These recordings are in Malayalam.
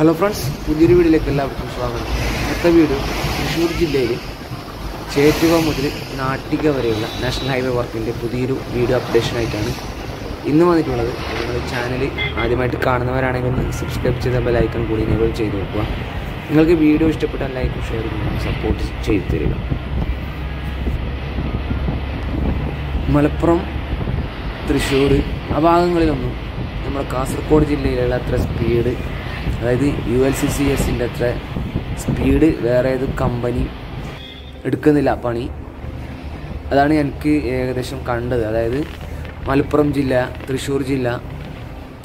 ഹലോ ഫ്രണ്ട്സ് പുതിയൊരു വീഡിയോയിലേക്ക് എല്ലാവർക്കും സ്വാഗതം. അടുത്ത വീഡിയോ തൃശ്ശൂർ ജില്ലയിൽ ചേറ്റുക മുതൽ നാട്ടിക വരെയുള്ള നാഷണൽ ഹൈവേ വർക്കിന്റെ പുതിയൊരു വീഡിയോ അപ്ഡേഷനായിട്ടാണ് ഇന്ന് വന്നിട്ടുള്ളത്. നിങ്ങൾ ചാനൽ ആദ്യമായിട്ട് കാണുന്നവരാണെങ്കിൽ ഒന്ന് സബ്സ്ക്രൈബ് ചെയ്ത ബെലൈക്കൺ കൂടി നിങ്ങൾ ചെയ്ത് വെക്കുക. നിങ്ങൾക്ക് വീഡിയോ ഇഷ്ടപ്പെട്ടാൽ ലൈക്കും ഷെയറും സപ്പോർട്ട് ചെയ്തു തരിക. മലപ്പുറം തൃശ്ശൂർ ആ ഭാഗങ്ങളിലൊന്നും നമ്മുടെ കാസർഗോഡ് ജില്ലയിലുള്ള അത്ര സ്പീഡ് അതായത് യു എൽ സി സി എസിന്റെ അത്ര സ്പീഡ് വേറെ ഏത് കമ്പനി എടുക്കുന്നില്ല പണി. അതാണ് എനിക്ക് ഏകദേശം കണ്ടത്. അതായത് മലപ്പുറം ജില്ല തൃശ്ശൂർ ജില്ല.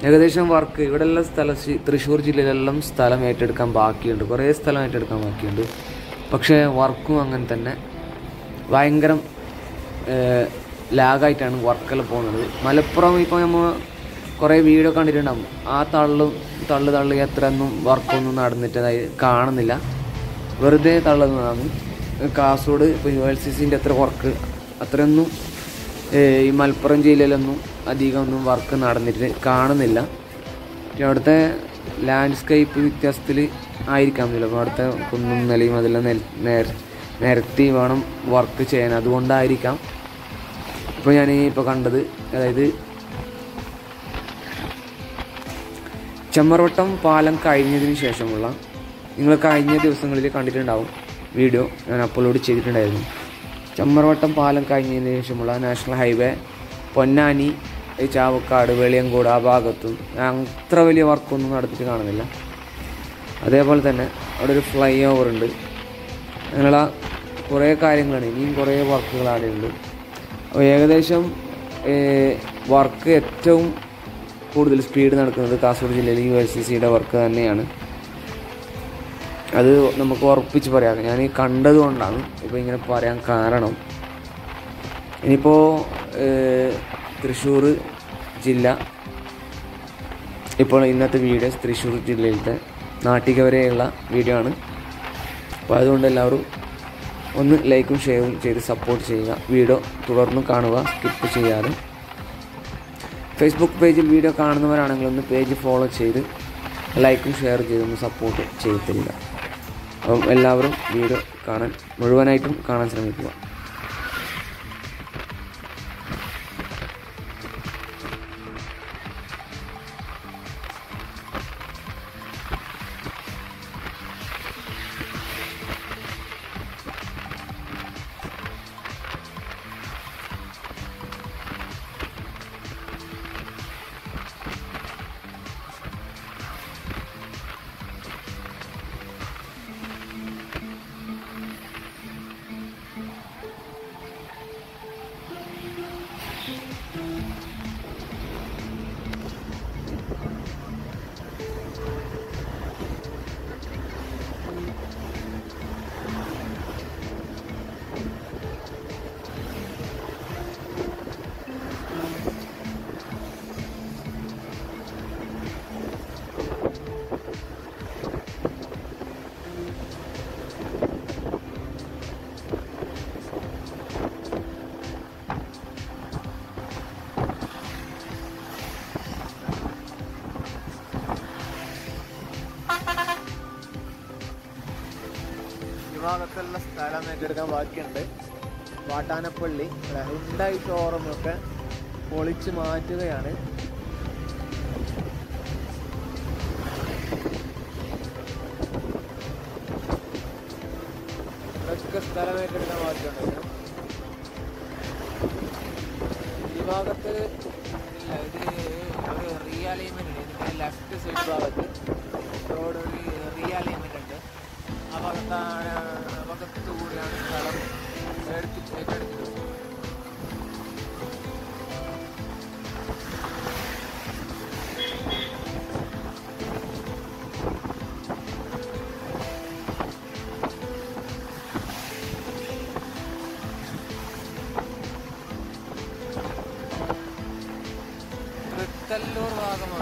ഏകദേശം വർക്ക് ഇവിടെയുള്ള സ്ഥലം തൃശ്ശൂർ ജില്ലയിലെല്ലാം സ്ഥലം ഏറ്റെടുക്കാൻ ബാക്കിയുണ്ട്. കുറേ സ്ഥലം ഏറ്റെടുക്കാൻ ബാക്കിയുണ്ട്. പക്ഷേ വർക്കും അങ്ങനെ തന്നെ. ഭയങ്കരം ലാഗായിട്ടാണ് വർക്കെല്ലാം പോകുന്നത്. മലപ്പുറം ഇപ്പോൾ നമ്മൾ കുറേ വീഡിയോ കണ്ടിട്ടുണ്ടാകും ആ തള്ളും തള്ളു തള്ളി എത്ര ഒന്നും വർക്കൊന്നും നടന്നിട്ടതായി കാണുന്നില്ല. വെറുതെ തള്ളുന്നതാണ്. കാസർഗോഡ് ഇപ്പോൾ യു എൽ സി സിന്റെ അത്ര വർക്ക് അത്രയൊന്നും ഈ മലപ്പുറം ജില്ലയിലൊന്നും അധികം ഒന്നും വർക്ക് നടന്നിട്ട് കാണുന്നില്ല. പിന്നെ അവിടുത്തെ ലാൻഡ്സ്കേപ്പ് വ്യത്യാസത്തിൽ ആയിരിക്കാം ചിലപ്പോൾ അവിടുത്തെ കുന്നും നിലയും അതെല്ലാം നേർ നിരത്തി വേണം വർക്ക് ചെയ്യാൻ. അതുകൊണ്ടായിരിക്കാം. ഇപ്പോൾ ഞാൻ ഇപ്പോൾ കണ്ടത്. അതായത് ചെമ്മറവട്ടം പാലം കഴിഞ്ഞതിന് ശേഷമുള്ള നിങ്ങൾ കഴിഞ്ഞ ദിവസങ്ങളിൽ കണ്ടിട്ടുണ്ടാവും വീഡിയോ ഞാൻ അപ്ലോഡ് ചെയ്തിട്ടുണ്ടായിരുന്നു. ചെമ്മറവട്ടം പാലം കഴിഞ്ഞതിന് ശേഷമുള്ള നാഷണൽ ഹൈവേ പൊന്നാനി ചാവക്കാട് വെളിയങ്കോട് ആ ഭാഗത്തും അത്ര വലിയ വർക്കൊന്നും നടത്തിയിട്ട് കാണുന്നില്ല. അതേപോലെ തന്നെ അവിടെ ഒരു ഫ്ലൈ ഓവർ ഉണ്ട്. അങ്ങനെയുള്ള കുറേ കാര്യങ്ങളാണ്. ഇനിയും കുറേ വർക്കുകൾ അവിടെ ഉണ്ട്. അപ്പോൾ ഏകദേശം വർക്ക് ഏറ്റവും കൂടുതൽ സ്പീഡ് നടക്കുന്നത് കാസർഗോഡ് ജില്ലയിൽ യു എസ് സി സിയുടെ വർക്ക് തന്നെയാണ്. അത് നമുക്ക് ഉറപ്പിച്ച് പറയാം. ഞാൻ ഈ കണ്ടതുകൊണ്ടാണ് ഇപ്പോൾ ഇങ്ങനെ പറയാൻ കാരണം. ഇനിയിപ്പോൾ തൃശ്ശൂർ ജില്ല. ഇപ്പോൾ ഇന്നത്തെ വീഡിയോ തൃശ്ശൂർ ജില്ലയിലത്തെ നാട്ടിക വരെയുള്ള വീഡിയോ ആണ് അപ്പോൾ അതുകൊണ്ട് എല്ലാവരും ഒന്ന് ലൈക്കും ഷെയറും ചെയ്ത് സപ്പോർട്ട് ചെയ്യുക. വീഡിയോ തുടർന്നും കാണുക. സ്കിപ്പ് ചെയ്യാതെ. ഫേസ്ബുക്ക് പേജിൽ വീഡിയോ കാണുന്നവരാണെങ്കിൽ ഒന്ന് പേജ് ഫോളോ ചെയ്ത് ലൈക്കും ഷെയർ ചെയ്തൊന്ന് സപ്പോർട്ട് ചെയ്യത്തില്ല. അപ്പം എല്ലാവരും വീഡിയോ കാണാൻ മുഴുവനായിട്ടും കാണാൻ ശ്രമിക്കുക. ഭാഗത്തുള്ള സ്ഥലം ഏറ്റെടുക്കാൻ ബാക്കിയുണ്ട് വാട്ടാനപ്പള്ളി ഹുണ്ടായി ഷോറൂമൊക്കെ പൊളിച്ച് മാറ്റുകയാണ്. ഇതൊക്കെ സ്ഥലം ഏറ്റെടുക്കാൻ ബാക്കിയുണ്ട് ഈ ഭാഗത്ത് ഇത് ഉണ്ട്. ലെഫ്റ്റ് സൈഡ് ഭാഗത്ത്. റോഡ് ഒരു റീഅലൈൻമെന്റ് ഉണ്ട്. ആ ഭാഗത്താണ് കൂടിയാണ് സ്ഥലം. എടുത്ത് തൃത്തല്ലൂർ ഭാഗമാണ്.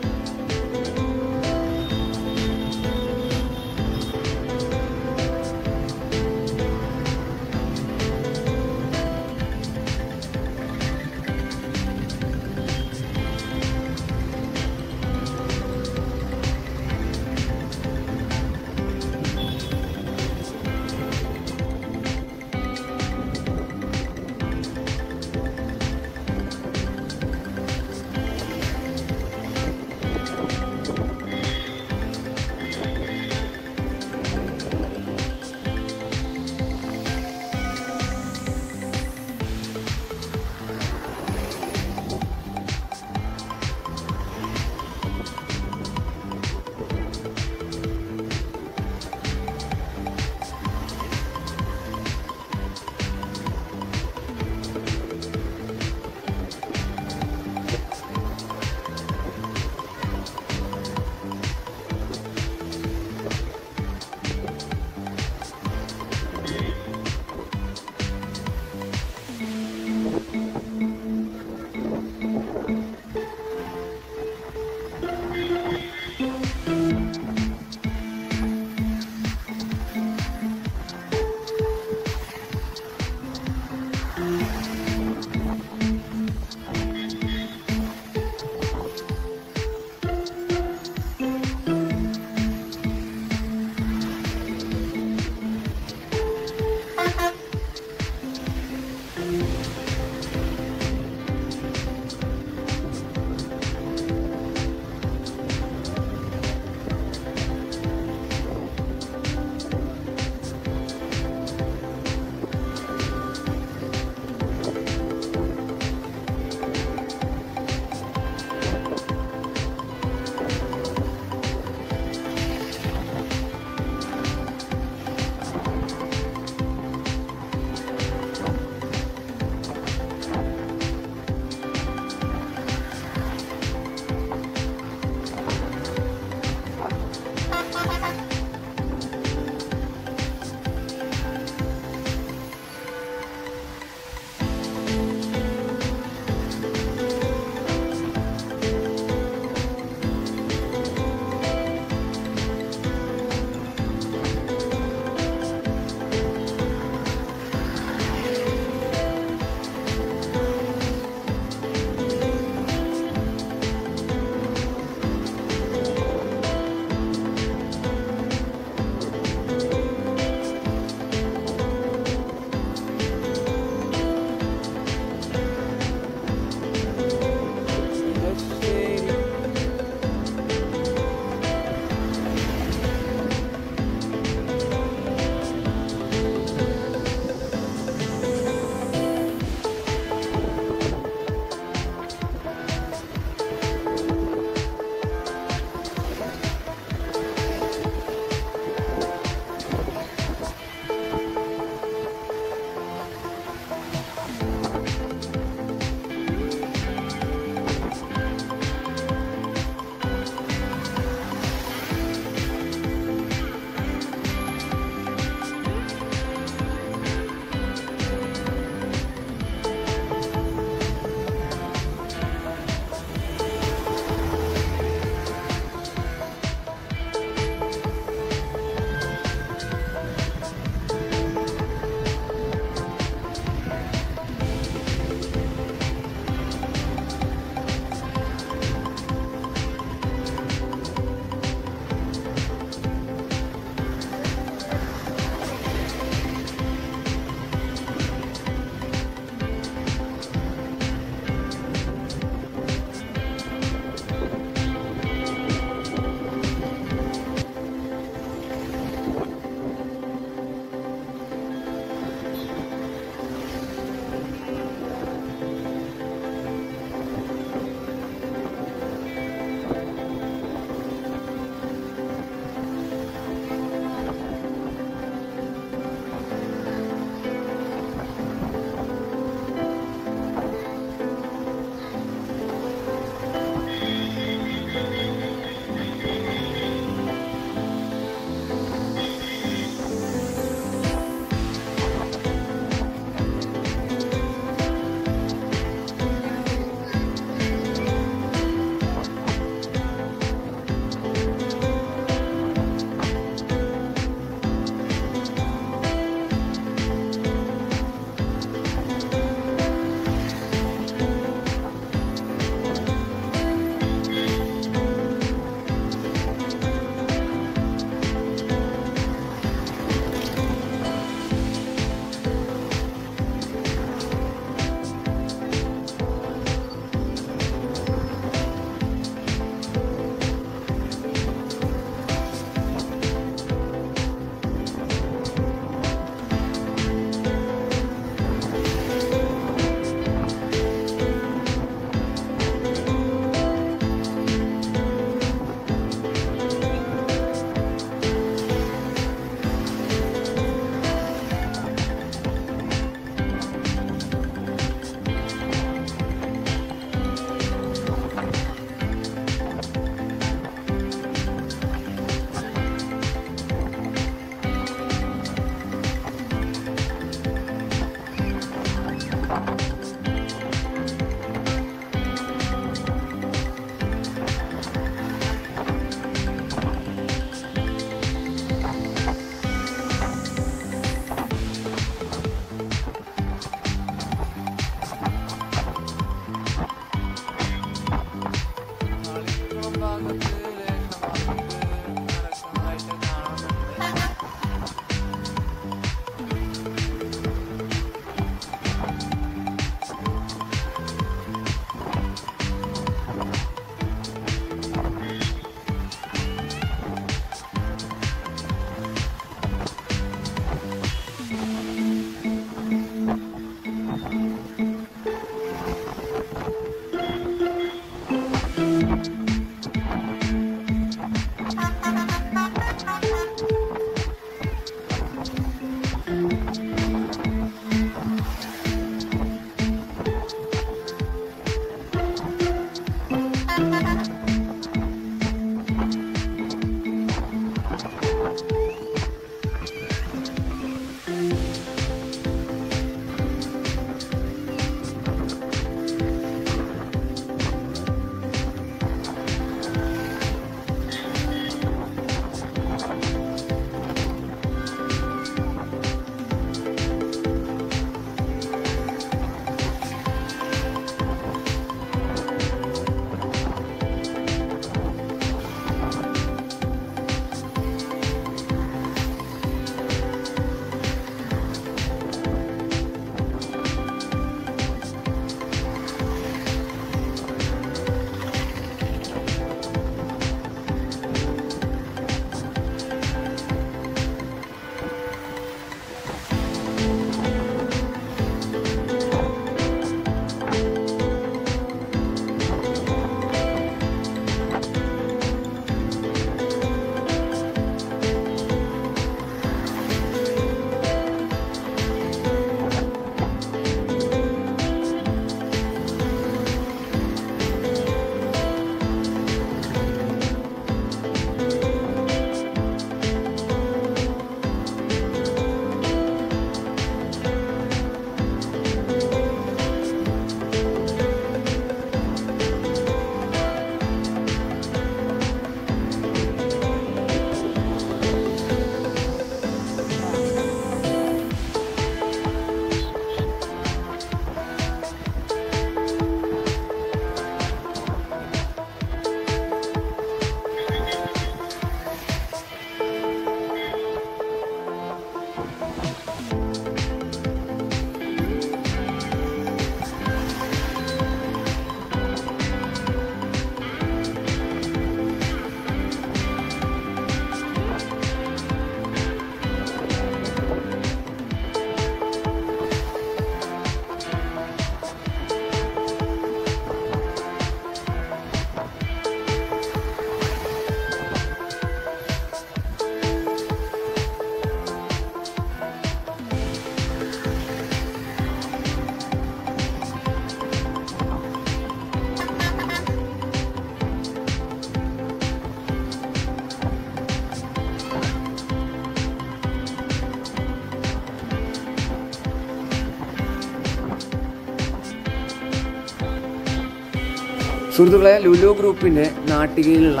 സുഹൃത്തുക്കളെ ലുലു ഗ്രൂപ്പിന്റെ നാട്ടികയിലുള്ള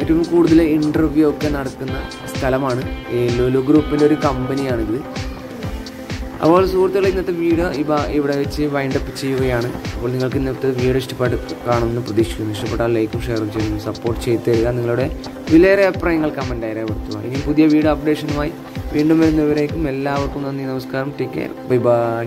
ഏറ്റവും കൂടുതൽ ഇന്റർവ്യൂ ഒക്കെ നടക്കുന്ന സ്ഥലമാണ്. ഈ ലുലു ഗ്രൂപ്പിന്റെ ഒരു കമ്പനിയാണിത്. അപ്പോൾ സുഹൃത്തുക്കളെ ഇന്നത്തെ വീഡിയോ ഇവ ഇവിടെ വെച്ച് വൈൻഡപ്പ് ചെയ്യുകയാണ്. അപ്പോൾ നിങ്ങൾക്ക് ഇന്നത്തെ വീഡിയോ ഇഷ്ടപ്പെട്ട് കാണുമെന്ന് പ്രതീക്ഷിക്കുന്നു. ഇഷ്ടപ്പെട്ടാൽ ലൈക്കും ഷെയറും ചെയ്യുന്നു സപ്പോർട്ട് ചെയ്ത് തരിക. നിങ്ങളുടെ വിലയേറെ അഭിപ്രായങ്ങൾ കമന്റായി രേഖപ്പെടുത്തുക. ഇനി പുതിയ വീഡിയോ അപ്ഡേഷനുമായി വീണ്ടും വരുന്നവരേക്കും എല്ലാവർക്കും നന്ദി നമസ്കാരം. Take care bye bye